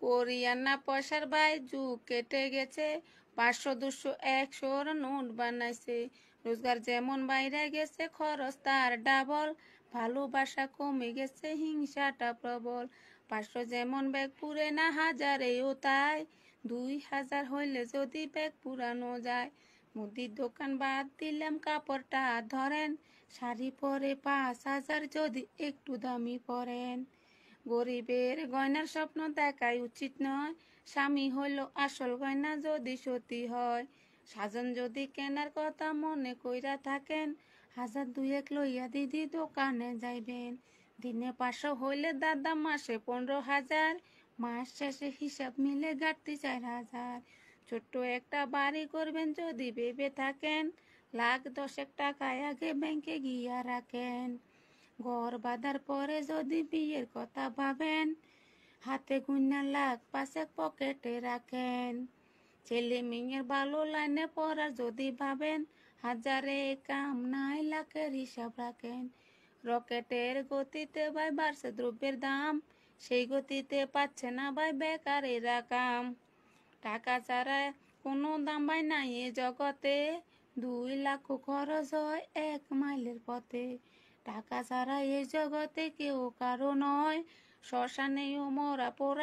কোরিয়ানা পয়সার বাই যুগ কেটে গেছে। পাঁচশো, দুশো একশোর নোট বানাইছে। রোজগার যেমন বাইরে গেছে, খরচ তার ডাবল। ভালোবাসা কমে গেছে, হিংসাটা প্রবল। পাঁচশো যেমন ব্যাগ পুরে না, হাজারেও তাই। দুই হাজার হইলে যদি ব্যাগ পুরানো যায়। মুদির দোকান বাদ দিলাম, কাপড়টা ধরেন। শাড়ি পরে পাঁচ হাজার যদি একটু দামি পরেন। গরিবের গয়নার স্বপ্ন দেখাই উচিত নয়। স্বামী হইল আসল গয়না যদি সতী হয়। সাজন যদি কেনার কথা মনে কইরা থাকেন, হাজার দুয়েক লইয়া দিদি দোকানে যাইবেন। দিনে পাঁচশো হইলে দাদা মাসে পনেরো হাজার, মাস শেষে হিসাব মিলে ঘাটতি চার হাজার। ছোট্ট একটা বাড়ি করবেন যদি ভেবে থাকেন, লাখ দশেক টাকায় আগে ব্যাংকে গিয়া রাখেন। ঘর বাঁধার পরে যদি বিয়ের কথা ভাবেন, হাতে গুন্না লাখ পাশে পকেটে রাখেন। ছেলে মেয়ের ভালো লাইনে পড়ার যদি ভাবেন, হাজারে কাম নাই, লাখের হিসাব রাখেন। রকেটের গতিতে ভাই বাড়ছে দ্রব্যের দাম, সেই গতিতে পাচ্ছে না ভাই বেকারেরা কাম। টাকা ছাড়া কোনো দাম ভাই নাই এ জগতে, দুই লাখ খরচ হয় এক মাইলের পথে। টাকা ছাড়া এই জগতে কেউ কারও নয়। শ্মশানেও মরা পোড়া